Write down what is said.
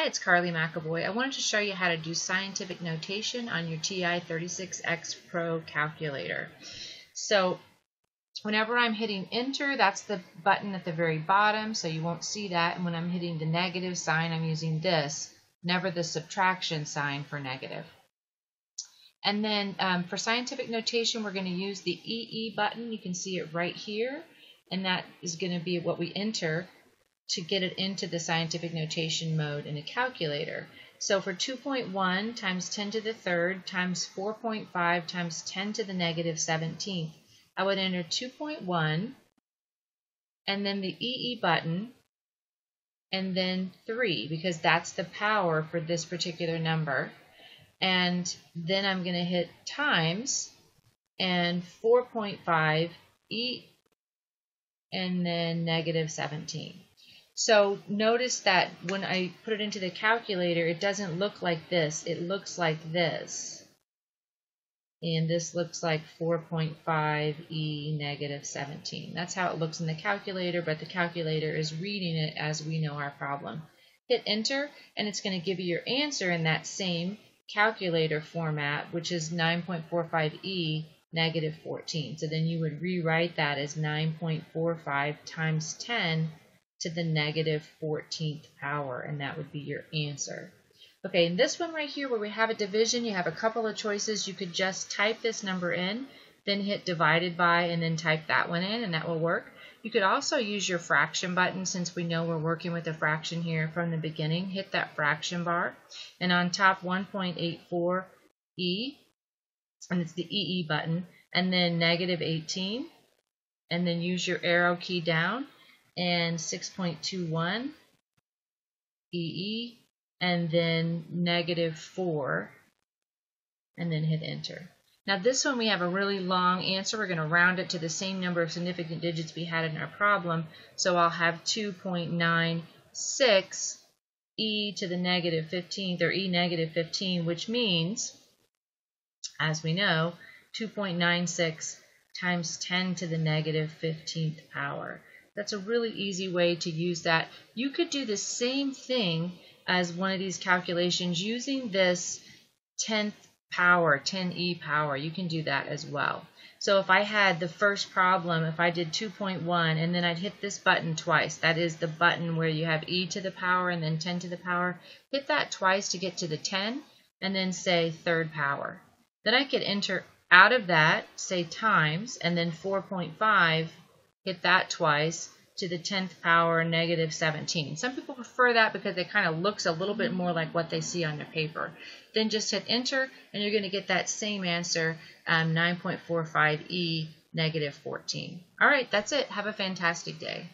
Hi, it's Carly McAvoy. I wanted to show you how to do scientific notation on your TI-36X Pro calculator. So whenever I'm hitting enter, that's the button at the very bottom, so you won't see that. And when I'm hitting the negative sign, I'm using this, never the subtraction sign for negative. And then um, for scientific notation, we're going to use the EE button. You can see it right here, and that is going to be what we enter to get it into the scientific notation mode in a calculator. So for 2.1 times 10 to the third times 4.5 times 10 to the negative 17th, I would enter 2.1 and then the EE button and then 3 because that's the power for this particular number. And then I'm going to hit times and 4.5 E and then negative 17. So notice that when I put it into the calculator, it doesn't look like this. It looks like this. And this looks like 4.5e negative 17. That's how it looks in the calculator, but the calculator is reading it as we know our problem. Hit enter, and it's going to give you your answer in that same calculator format, which is 9.45e negative 14. So then you would rewrite that as 9.45 times 10 to the negative 14th power, and that would be your answer. Okay, in this one right here where we have a division, you have a couple of choices. You could just type this number in, then hit divided by, and then type that one in, and that will work. You could also use your fraction button since we know we're working with a fraction here from the beginning. Hit that fraction bar, and on top 1.84e, and it's the EE button, and then negative 18, and then use your arrow key down, and 6.21 EE and then negative 4 and then hit enter. Now this one we have a really long answer. We're going to round it to the same number of significant digits we had in our problem. So I'll have 2.96 e to the negative 15th or e negative 15 which means as we know 2.96 times 10 to the negative 15th power. That's a really easy way to use that. You could do the same thing as one of these calculations using this 10th power, 10e power. You can do that as well. So if I had the first problem, if I did 2.1 and then I'd hit this button twice, that is the button where you have e to the power and then 10 to the power, hit that twice to get to the 10 and then say third power. Then I could enter out of that, say times, and then 4.5 hit that twice to the 10th power negative 17. Some people prefer that because it kind of looks a little bit more like what they see on their paper. Then just hit enter and you're going to get that same answer, um, 9.45e negative 14. All right, that's it. Have a fantastic day.